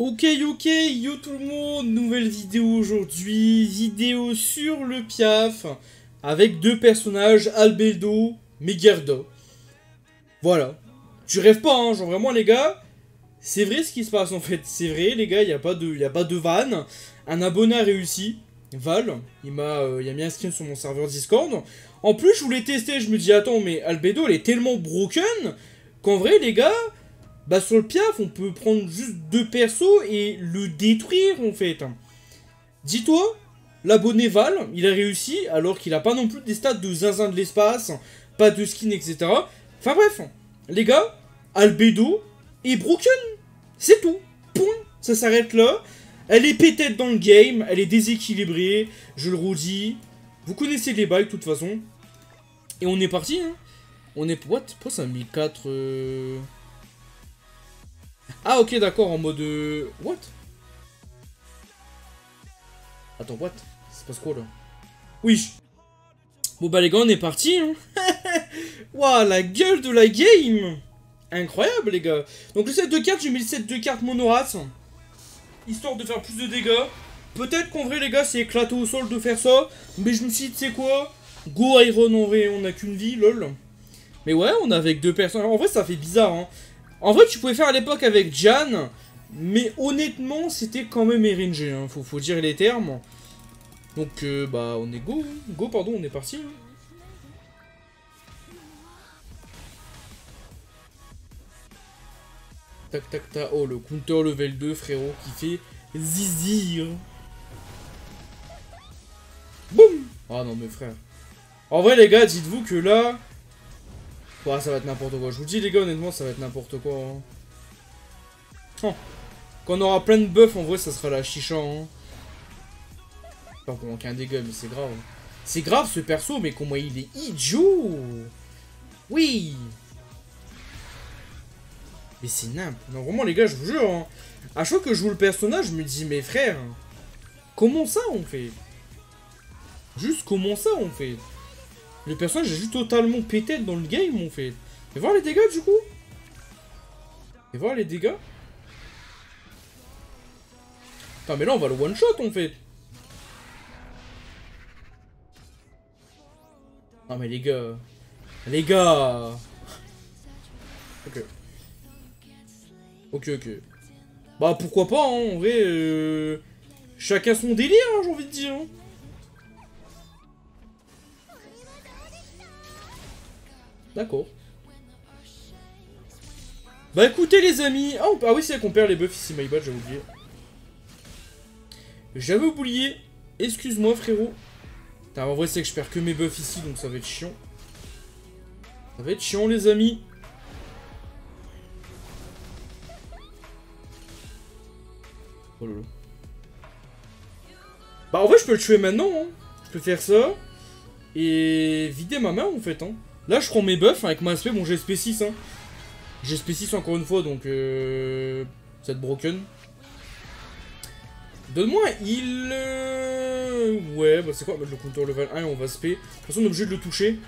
Ok, ok, yo tout le monde, nouvelle vidéo aujourd'hui, vidéo sur le Piaf, avec deux personnages, Albedo, Megardo. Voilà. Tu rêves pas, hein, genre vraiment les gars, c'est vrai ce qui se passe en fait, c'est vrai les gars, il a, pas de, y a pas de vanne, un abonné a réussi, Val, il m'a euh, mis un skin sur mon serveur Discord. En plus, je voulais tester, je me dis, attends, mais Albedo, elle est tellement broken qu'en vrai, les gars, bah sur le piaf, on peut prendre juste deux persos et le détruire en fait. Dis-toi, l'abonné Val, il a réussi alors qu'il a pas non plus des stats de zinzin de l'espace, pas de skin, etc. Enfin bref, les gars, Albedo est broken. C'est tout. Point. Ça s'arrête là. Elle est pétette dans le game, elle est déséquilibrée, je le redis. Vous connaissez les bails de toute façon. Et on est parti, hein. On est... What? Pourquoi ça a mis 4... Euh... Ah, ok, d'accord, en mode... Euh, what? Attends, what? C'est passe quoi, là? Oui. Bon, bah, les gars, on est parti, hein. Waouh, la gueule de la game Incroyable, les gars. Donc, le set de cartes, j'ai mis le set de cartes monorace. Histoire de faire plus de dégâts. Peut-être qu'en vrai, les gars, c'est éclaté au sol de faire ça. Mais je me suis dit, tu sais quoi? Go Iron, en vrai, on a qu'une vie, lol. Mais ouais, on a avec deux personnes. En vrai, ça fait bizarre, hein. En vrai, tu pouvais faire à l'époque avec Jan, mais honnêtement, c'était quand même RNG, hein. faut, dire les termes. Donc, euh, bah, on est go. Hein. Go, pardon, on est parti. Hein. Tac, tac, tac. Oh, le counter level 2, frérot, qui fait zizir. Boum Ah non, mes frères. En vrai, les gars, dites-vous que là, ça va être n'importe quoi. Je vous dis, les gars, honnêtement, ça va être n'importe quoi. Hein. Oh. Quand on aura plein de buffs, en vrai, ça sera la chicha. Hein. Pas pour manquer un dégât, mais c'est grave. Hein. C'est grave, ce perso, mais comment il est idiot Oui Mais c'est nimp. Non, vraiment, les gars, je vous jure. Hein. À chaque fois que je joue le personnage, je me dis, mais frère, comment ça on fait? Juste comment ça on fait? Le personnage est juste totalement pété dans le game, en fait. Et voir les dégâts, du coup Et voir les dégâts Putain, mais là, on va le one-shot, en fait. Non, mais les gars... Les gars Ok. Ok, ok. Bah, pourquoi pas, hein, en vrai... Euh... Chacun son délire, hein, j'ai envie de dire. Hein. D'accord. Bah écoutez les amis... Ah, ah oui c'est qu'on perd les buffs ici, my bad, j'avais oublié. J'avais oublié. Excuse-moi frérot. en vrai c'est que je perds que mes buffs ici, donc ça va être chiant. Ça va être chiant les amis. Oh. Bah en vrai je peux le tuer maintenant, hein. Je peux faire ça. Et vider ma main en fait, hein. Là, je prends mes buffs avec mon aspect. Bon, j'ai SP6. Hein. J'ai SP6 encore une fois, donc... Euh... C'est broken. Donne-moi un heal... Euh, ouais, bah c'est quoi Le counter level 1, on va SP. De toute façon, on est obligé de le toucher.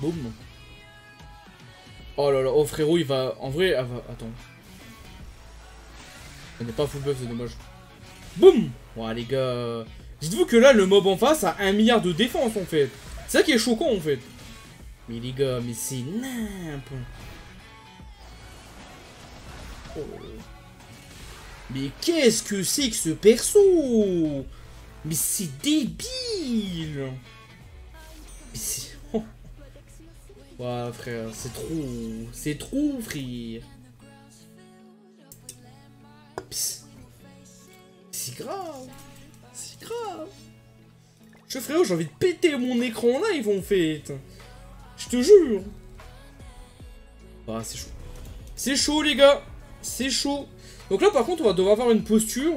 Boum. Oh là là, oh frérot, il va... En vrai, va... attends. On n'est pas full buff, c'est dommage. Boum Ouais, les gars... Dites-vous que là, le mob en face a un milliard de défense, en fait. C'est ça qui est choquant, en fait. Mais les gars, mais c'est n'importe... Oh. Mais qu'est-ce que c'est que ce perso? Mais c'est débile Mais c'est... Oh. Frère, c'est trop... C'est trop, frère C'est grave Je frérot, j'ai envie de péter mon écran là, ils vont fait. Je te jure. Ah, c'est chaud. C'est chaud, les gars. C'est chaud. Donc là, par contre, on va devoir avoir une posture.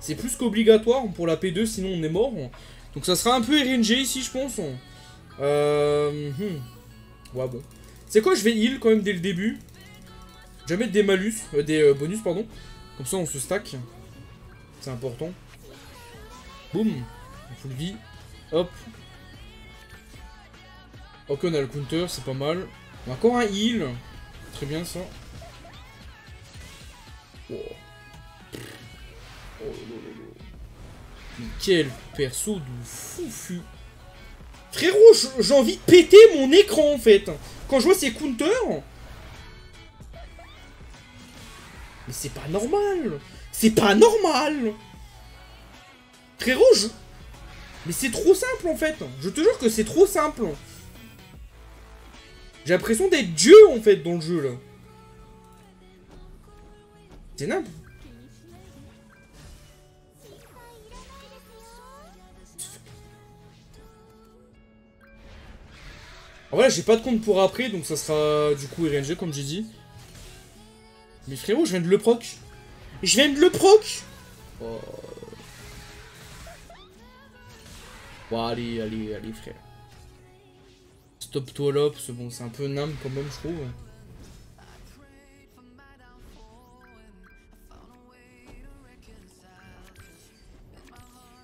C'est plus qu'obligatoire pour la P2, sinon on est mort. Donc ça sera un peu RNG ici, je pense. Euh... Hmm. Ouais, bon. C'est quoi, je vais heal quand même dès le début. Je vais mettre des malus, euh, des euh, bonus, pardon. Comme ça, on se stack. C'est important. Boum Full vie. Hop. Ok, on a le counter, c'est pas mal. On a encore un heal. Très bien ça. Oh. Oh, Mais quel perso de foufu. Frérot, j'ai envie de péter mon écran en fait. Quand je vois ces counters. Mais c'est pas normal. C'est pas normal. Frérot, je... Mais c'est trop simple en fait. Je te jure que c'est trop simple. J'ai l'impression d'être Dieu en fait dans le jeu là. C'est. En vrai, j'ai pas de compte pour après, donc ça sera du coup RNG comme j'ai dit. Mais frérot, je viens de le proc. Je viens de le proc Oh. Bon, allez, allez, allez, frère. Stop-toi là, parce bon, c'est un peu nimble quand même, je trouve.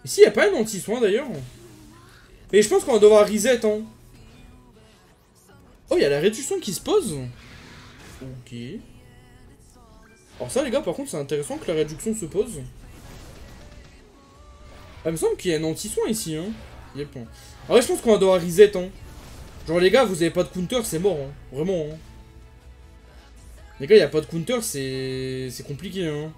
Ici, y a pas un anti-soin d'ailleurs. Mais je pense qu'on va devoir reset, hein. Oh, il y a la réduction qui se pose. Ok. Alors ça, les gars, par contre, c'est intéressant que la réduction se pose. Ah, il me semble qu'il y a un anti-soin ici, hein. Ah ouais, je pense qu'on va devoir reset, hein. Genre, les gars, vous avez pas de counter, c'est mort, hein. Vraiment, hein. Les gars, il a pas de counter, c'est... Compliqué, hein.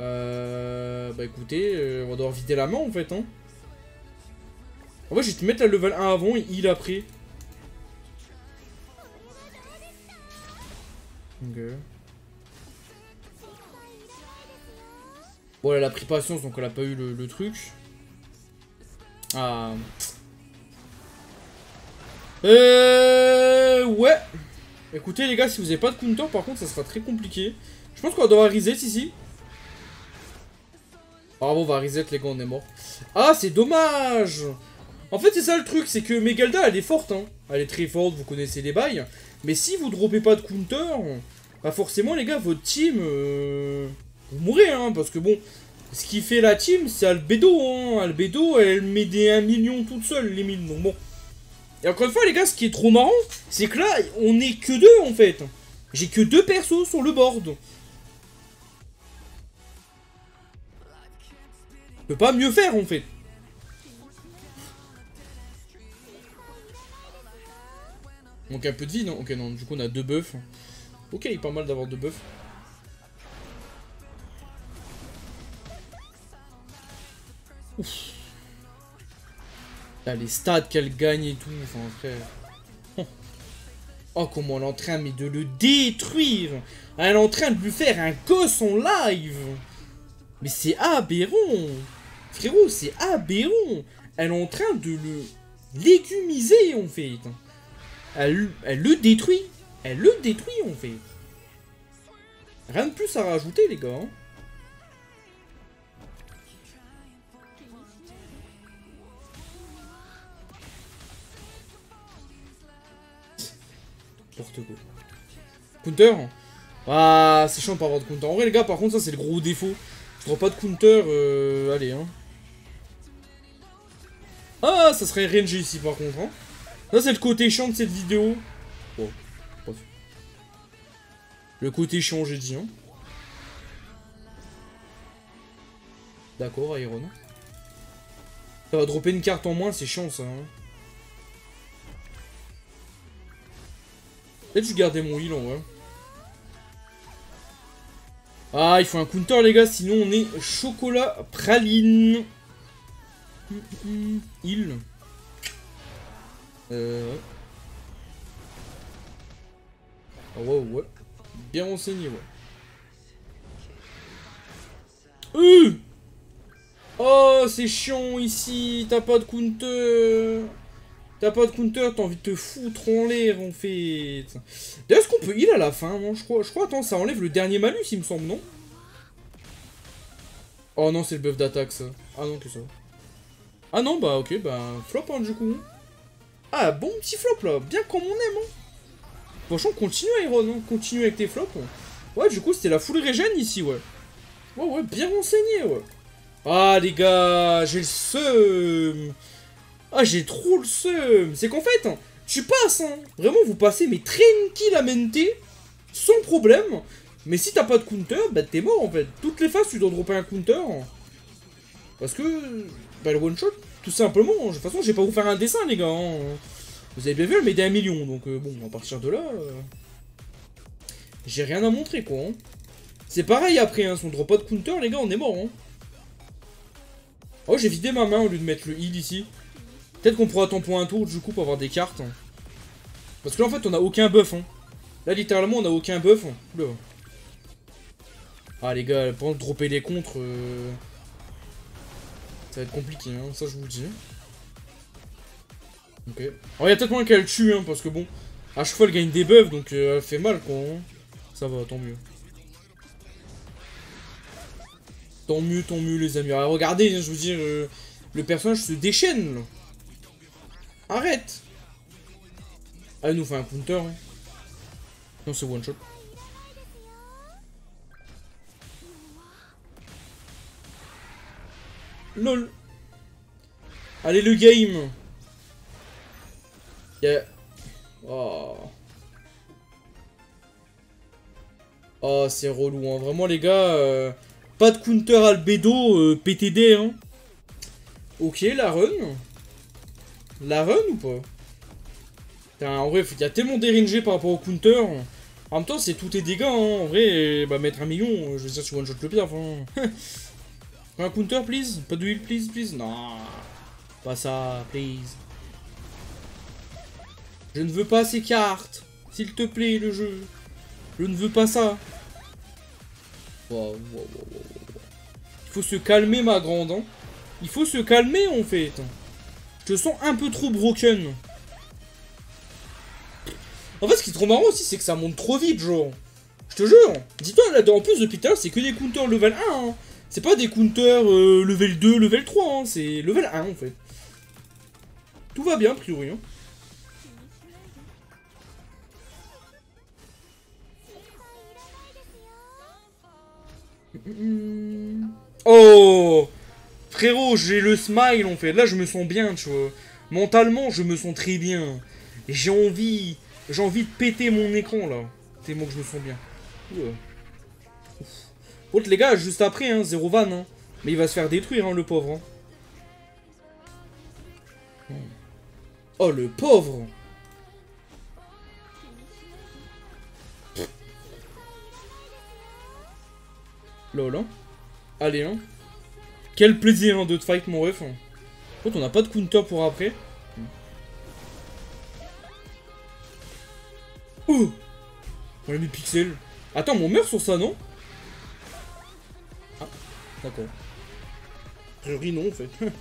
Euh... Bah écoutez, euh, on va devoir vider la main, en fait, hein. En vrai, je vais te mettre la level 1 avant et heal après. Ok. Bon, elle a pris patience, donc elle a pas eu le truc. Ah. Euh... Ouais. Écoutez, les gars, si vous avez pas de counter, par contre, ça sera très compliqué. Je pense qu'on va devoir reset ici. Bravo, on va reset, les gars, on est mort. Ah, c'est dommage En fait, c'est ça le truc, c'est que Megalda, elle est forte, hein. Elle est très forte, vous connaissez les bails. Mais si vous droppez pas de counter, bah forcément, les gars, votre team... euh, Vous mourrez, hein, parce que bon... Ce qui fait la team, c'est Albedo, hein. Albedo, elle met des 1 million toute seule, les mines, donc bon... Et encore une fois, les gars, ce qui est trop marrant, c'est que là, on est que deux, en fait. J'ai que deux persos sur le board. Je peux pas mieux faire, en fait. Donc un peu de vie, non? Ok, non, du coup, on a deux buffs. Ok, pas mal d'avoir deux buffs. Ouf. Là, les stats qu'elle gagne et tout, enfin, frère. Oh. Comment elle est en train de le détruire Elle est en train de lui faire un gosse live Mais c'est aberrant Frérot, c'est aberrant Elle est en train de le légumiser, en fait elle, elle le détruit Elle le détruit, en fait Rien de plus à rajouter, les gars. hein. N'importe quoi. Counter Ah, c'est chiant de pas avoir de counter. En vrai, les gars, par contre, ça, c'est le gros défaut. Je trouve pas de counter, euh... allez, hein. Ah, ça serait RNG ici, par contre, hein. Ça, c'est le côté chiant de cette vidéo. Le côté chiant, j'ai dit, hein. D'accord, Iron. Ça va dropper une carte en moins, c'est chiant, ça, hein. Peut-être je gardais mon heal en vrai. Ah, il faut un counter, les gars, sinon on est chocolat praline. Heal. Euh. ouais. Ah ouais, ouais. Bien renseigné, ouais. Euh oh, c'est chiant ici. T'as pas de counter. T'as pas de counter, t'as envie de te foutre en l'air en fait. D'ailleurs, est-ce qu'on peut heal à la fin Non, je crois, je crois, attends, ça enlève le dernier malus, il me semble, non? Oh non, c'est le buff d'attaque ça. Ah non, que ça. Ah non, bah ok, bah flop hein, du coup. Ah, bon petit flop là, bien comme on aime. Hein. Franchement, continue Iron, hein. continue avec tes flops. hein. Ouais, du coup, c'était la full régène ici, ouais. Ouais, ouais, bien renseigné, ouais. Ah les gars, j'ai le seum. Ah, j'ai trop le seum. C'est qu'en fait, tu passes, hein. Vraiment, vous passez, mais tranquillamente, sans problème. Mais si t'as pas de counter, bah t'es mort en fait. Toutes les phases, tu dois dropper un counter. Parce que. Bah le one shot, tout simplement. De toute façon, j'ai pas vous faire un dessin, les gars. hein. Vous avez bien vu, elle m'aidait un million. Donc euh, bon, à partir de là. euh, J'ai rien à montrer quoi. hein. C'est pareil après, hein. si on drop pas de counter, les gars, on est mort. Hein. Oh, j'ai vidé ma main au lieu de mettre le heal ici. Peut-être qu'on pourra tamponner un tour du coup pour avoir des cartes. hein. Parce que là en fait on a aucun buff. Hein. Là littéralement on a aucun buff. hein. Ah les gars, pendant de dropper les contres, euh, ça va être compliqué, hein, ça je vous le dis. Ok. Alors il y a peut-être moins qu'elle tue, parce que bon, à chaque fois elle gagne des buffs, donc euh, elle fait mal quoi. Ça va, tant mieux. Tant mieux, tant mieux les amis. Regardez, je veux dire, euh, le personnage se déchaîne là. Arrête Ah, elle nous fait un counter. Non, c'est one shot. LOL Allez, le game. Oh... Oh, c'est relou, hein. Vraiment, les gars, euh, pas de counter albédo euh, PTD, hein. Ok, la run. La run ou pas? Putain, en vrai, il y a tellement déringé par rapport au counter. En même temps, c'est tous tes dégâts, hein. En vrai, bah, mettre un million, euh, je veux dire, tu one-shot le piaf, hein. un counter, please? Pas de heal, please, please? Non. Pas ça, please. Je ne veux pas ces cartes. S'il te plaît, le jeu. Je ne veux pas ça. Il faut se calmer, ma grande. Hein. Il faut se calmer, en fait. Je te sens un peu trop broken. En fait, ce qui est trop marrant aussi, c'est que ça monte trop vite, genre. Je te jure. Dis-toi, là, en plus, depuis tout c'est que des counters level 1. Hein. C'est pas des counters euh, level 2, level 3. Hein. C'est level 1, en fait. Tout va bien, a priori. Hein. Oh Frérot, j'ai le smile en fait. Là, je me sens bien, tu vois. Mentalement, je me sens très bien. J'ai envie... J'ai envie de péter mon écran, là. Tellement que je me sens bien. Contre, les gars, juste après, hein, zéro van. Hein. Mais il va se faire détruire, hein, le pauvre. hein. Oh, le pauvre Lol, hein. Allez, hein. Quel plaisir hein, de te fight, mon ref. Hein. Contre, on n'a pas de counter pour après. Ouh On a mis pixel. Attends, mais on meurt sur ça, non? Ah, d'accord. A priori, non, en fait.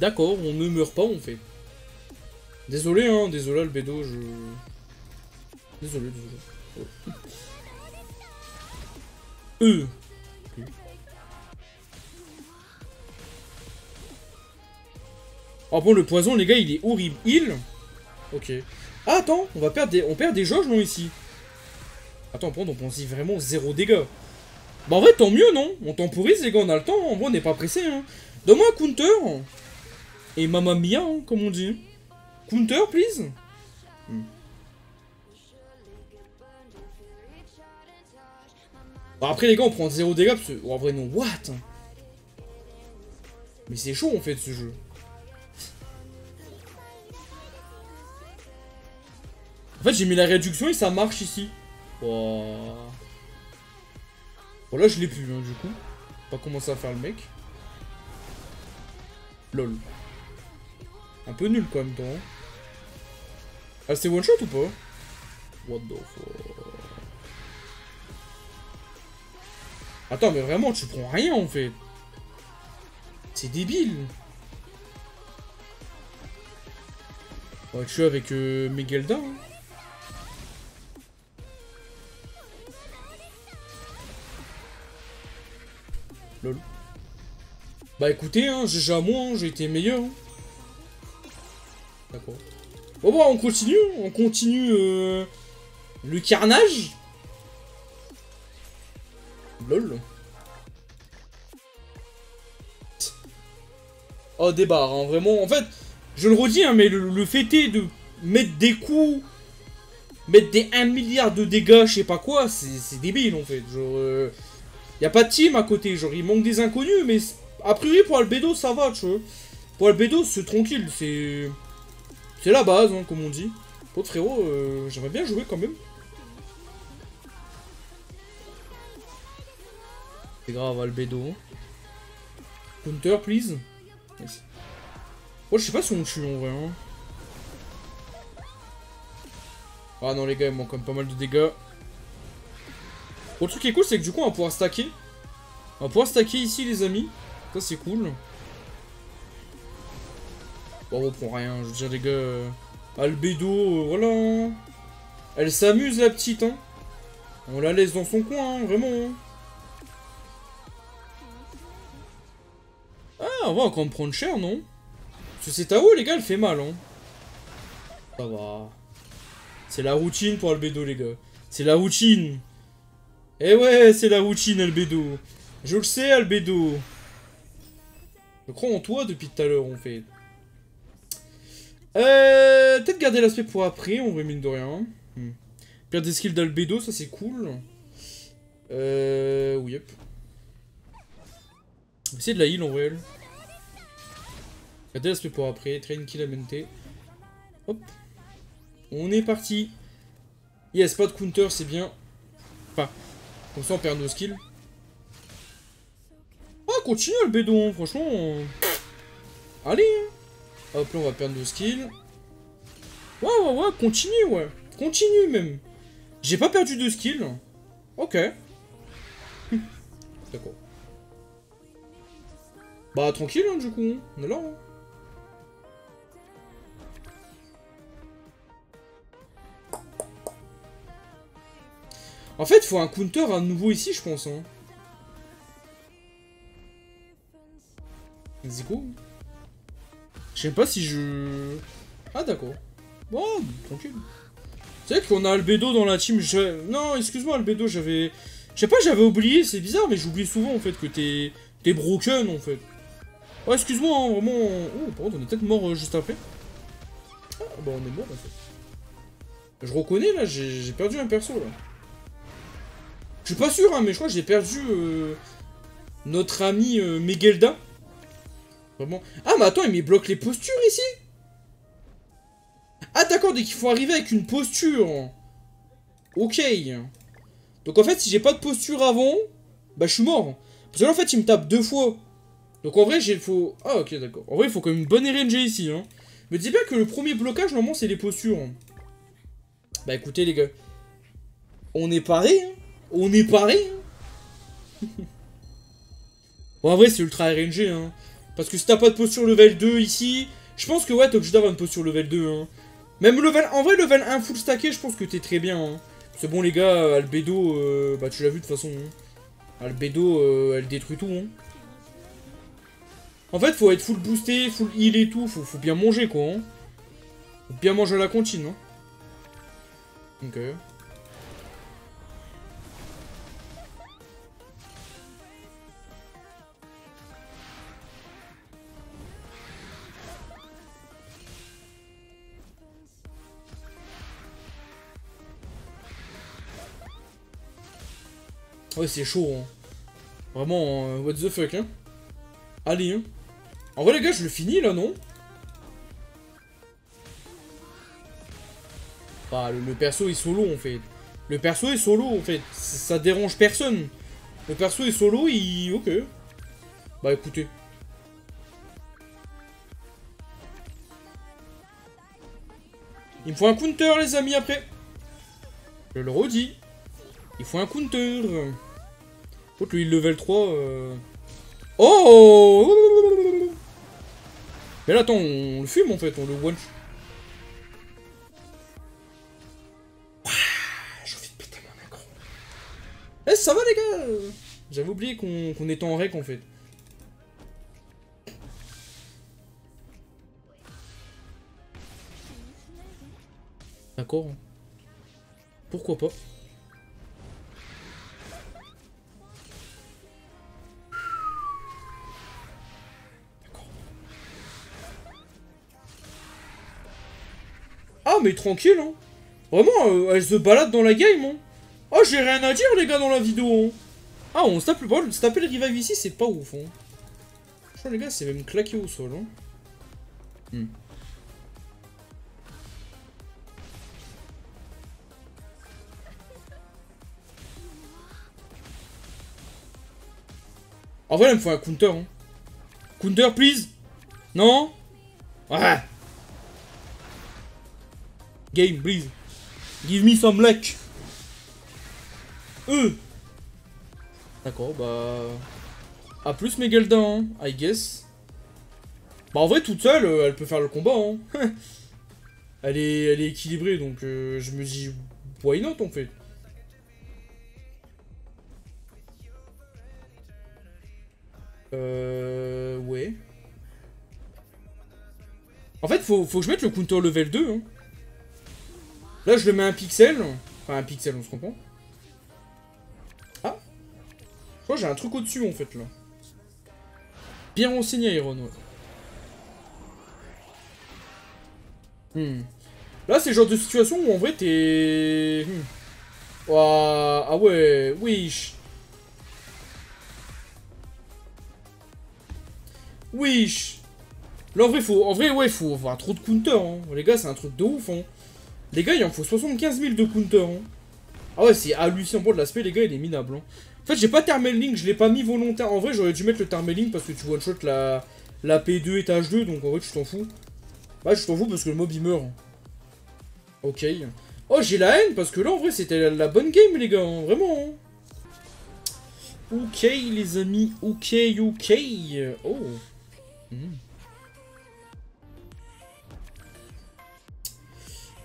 D'accord, on ne meurt pas, en fait. Désolé, hein, désolé, Albedo, je... Désolé, désolé. Oh. Ok. Oh bon, le poison, les gars, il est horrible. Il Ok. Ah, attends, on va perdre des... On perd des jauges, non, ici Attends, on se dit vraiment zéro dégâts. Bah en vrai, tant mieux, non? On temporise, les gars, on a le temps. En vrai, on n'est pas pressé, hein. Donne-moi un counter. Et mamma mia, hein, comme on dit. Counter, please? Bon, après, les gars, on prend zéro dégâts parce que. oh, en vrai, non. What? Mais c'est chaud, en fait, ce jeu. En fait, j'ai mis la réduction et ça marche ici. Oh. Bon, là, je l'ai plus, hein, du coup. Pas commencer à faire le mec. Lol. Un peu nul, quand même, temps. hein. Ah, c'est one shot ou pas? What the fuck? Attends, mais vraiment, tu prends rien en fait. C'est débile. On va tuer avec euh, Megelda. hein. Lol. Bah écoutez, hein, j'ai à moi, hein, j'ai été meilleur. hein. D'accord. Bon, bon, on continue, on continue euh, le carnage. Oh, des barres, vraiment. En fait, je le redis, hein, mais le, le fait est de mettre des coups, mettre des 1 milliard de dégâts, je sais pas quoi, c'est débile en fait. Genre, euh, y a pas de team à côté, genre il manque des inconnus, mais a priori pour Albedo ça va, tu vois. Pour Albedo c'est tranquille, c'est c'est la base, hein, comme on dit. Pour frérot, euh, j'aimerais bien jouer quand même. C'est grave, Albedo. Counter, please. Oh, je sais pas si on le tue en vrai. Hein. Ah non, les gars, il manque quand même pas mal de dégâts. Bon, le truc qui est cool, c'est que du coup, on va pouvoir stacker. On va pouvoir stacker ici, les amis. Ça, c'est cool. Bon, on prend rien. Je veux dire, les gars... Euh, Albedo, euh, voilà. Elle s'amuse, la petite, hein. On la laisse dans son coin, hein, vraiment. Hein. Va encore me prendre cher, non Parce que c'est à les gars, elle fait mal, hein. Ça va. C'est la routine pour Albedo, les gars. C'est la routine. Eh ouais, c'est la routine, Albedo. Je le sais, Albedo. Je crois en toi depuis tout à l'heure, on fait. Euh, Peut-être garder l'aspect pour après, on vrai, de rien. Hmm. Perdre des skills d'Albedo, ça c'est cool. Euh... Oui. On va essayer de la heal en réel. Garder l'aspect pour après, train kill Hop. On est parti. Yes, pas de counter, c'est bien. Enfin, comme ça on perd nos skills. Ah, continue le bédon, franchement. Allez. Hein. Hop, là on va perdre nos skills. Ouais, ouais, ouais, continue, ouais. Continue même. J'ai pas perdu de skills. Ok. D'accord. Bah, tranquille, hein, du coup. On est là, hein. En fait, faut un counter à nouveau ici, je pense. Hein. Let's go. Je sais pas si je... Ah, d'accord. Bon, tranquille. C'est vrai qu'on a Albedo dans la team. Non, excuse-moi, Albedo, j'avais... Je sais pas, j'avais oublié, c'est bizarre, mais j'oublie souvent, en fait, que t'es... T'es broken, en fait. Ouais, excuse-moi, hein, vraiment... Oh, par contre, on est peut-être mort euh, juste après. Ah, bah, on est mort, en fait. Je reconnais, là, j'ai perdu un perso, là. Je suis pas sûr, hein, mais je crois que j'ai perdu euh, notre ami euh. Vraiment. Ah, mais attends, il me bloque les postures ici Ah, d'accord, donc il faut arriver avec une posture. Ok. Donc en fait, si j'ai pas de posture avant, bah je suis mort. Parce que là, en fait, il me tape deux fois. Donc en vrai, j'ai faut... Ah, ok, d'accord. En vrai, il faut quand même une bonne RNG ici. Hein. Me dis bien que le premier blocage, normalement, c'est les postures. Bah écoutez, les gars. On est paré, hein on est pareil. Hein. bon, en vrai, c'est ultra RNG, hein. Parce que si t'as pas de posture level 2 ici, je pense que ouais, t'es obligé d'avoir une posture level 2, hein. Même level... En vrai, level 1 full stacké, je pense que t'es très bien, hein. C'est bon, les gars, Albedo, euh, bah tu l'as vu de toute façon. Hein. Albedo, euh, elle détruit tout, hein. En fait, faut être full boosté, full heal et tout, faut, bien manger, quoi, hein. Faut bien manger à la cantine, hein. Ok. Ouais, c'est chaud, hein. Vraiment, euh, what the fuck, hein. Allez, hein. En vrai, les gars, je le finis, là, non? Bah, le, perso est solo, en fait. Le perso est solo, en fait. Ça dérange personne. Le perso est solo, il... Ok. Bah, écoutez. Il me faut un counter, les amis, après. Je le redis. Il faut un counter. L'autre, lui, level 3. Euh... Oh Mais là, attends, on le fume en fait, on le one. J'ai envie de péter mon écran. Eh, ça va les gars? J'avais oublié qu'on était en rec en fait. D'accord. Pourquoi pas? Ah, mais tranquille, hein. Vraiment, euh, elle se balade dans la game, hein. Oh, j'ai rien à dire, les gars, dans la vidéo, hein. Ah, on se tape le. Se le revive ici, c'est pas ouf, hein. Je les gars, c'est même claqué au sol, hein. Hmm. En vrai, il me faut un counter. Hein. Counter, please Non? Ouais Game, please. Give me some luck. Euh. D'accord, bah... A plus Megalda, hein, I guess. Bah en vrai, toute seule, euh, elle peut faire le combat, hein. elle, est, elle est équilibrée, donc euh, je me dis... Why not, en fait? Euh... Ouais. En fait, faut, faut que je mette le counter level 2. Hein. Là, je le mets un pixel. Enfin, un pixel, on se comprend. Ah Je crois que j'ai un truc au-dessus, en fait, là. Bien renseigné, Iron, ouais. Hmm. Là, c'est le genre de situation où, en vrai, t'es... Hmm. Ah ouais, wesh. Wesh Là, en vrai, faut... En vrai, ouais, faut avoir trop de counter, hein. Les gars, c'est un truc de ouf, hein. Les gars, il en faut 75 000 de counter, hein. Ah ouais, c'est hallucinant. Bon, de l'aspect, les gars, il est minable, hein. En fait, j'ai pas Thermaling, je l'ai pas mis volontaire. En vrai, j'aurais dû mettre le Thermaling parce que tu one-shot la... la P2 étage 2, donc en vrai, tu t'en fous. Bah, je t'en fous parce que le mob, il meurt. Ok. Oh, j'ai la haine parce que là, en vrai, c'était la, bonne game, les gars, hein. vraiment, hein. Ok, les amis, ok, ok. Oh. Hmm.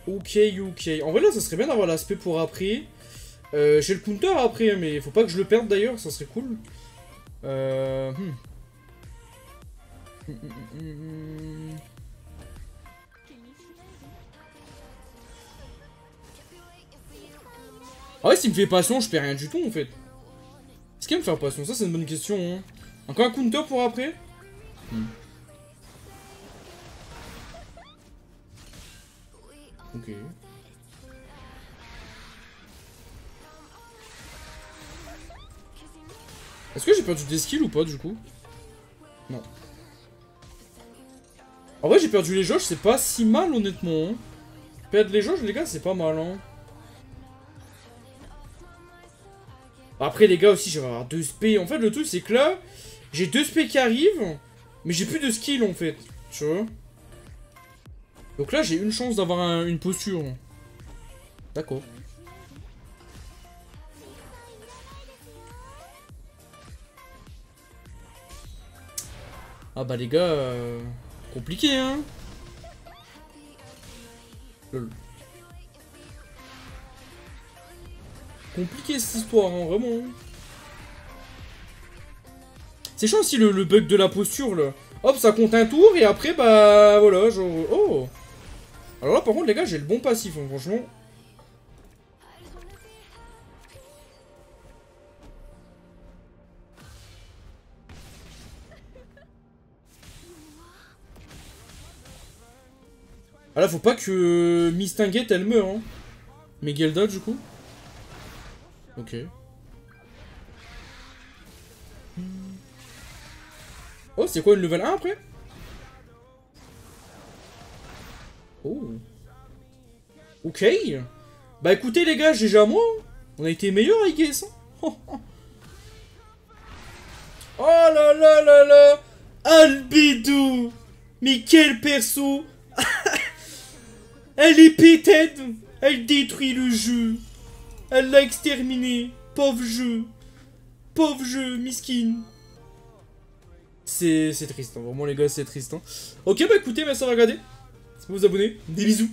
Ok, ok. En vrai, là, ça serait bien d'avoir l'aspect pour après. Euh, J'ai le counter après, mais faut pas que je le perde d'ailleurs, ça serait cool. Euh... Hmm. Ah ouais, s'il me fait passion, je perds rien du tout en fait. Est-ce qu'il va me faire passion Ça, c'est une bonne question. Hein. Encore un counter pour après? Est-ce que j'ai perdu des skills ou pas du coup? Non. En vrai j'ai perdu les jauges, c'est pas si mal honnêtement. Hein. Perdre les jauges les gars c'est pas mal hein. Après les gars aussi je vais avoir 2 SP. En fait le truc c'est que là j'ai 2 SP qui arrivent mais j'ai plus de skills en fait. Tu vois? Donc là, j'ai une chance d'avoir une posture. D'accord. Ah bah les gars, euh, compliqué hein Compliqué cette histoire, hein, vraiment. C'est chiant aussi le, le, bug de la posture là. Hop, ça compte un tour et après bah voilà, genre... Oh alors là, par contre, les gars, j'ai le bon passif, hein, franchement. Ah là, faut pas que Miss Tinguette, elle meure, hein. Mais Gelda, du coup Ok. Oh, c'est quoi une level 1 après? Oh. Ok. Bah écoutez les gars, j'ai déjà moi. On a été meilleurs, I guess. Hein. oh là là là là Albidou Mais quel perso Elle est pétette Elle détruit le jeu Elle l'a exterminé Pauvre jeu Pauvre jeu, miskin C'est triste, hein. vraiment les gars, c'est triste. Hein. Ok, bah écoutez, merci d'avoir regardé vous abonner. Des bisous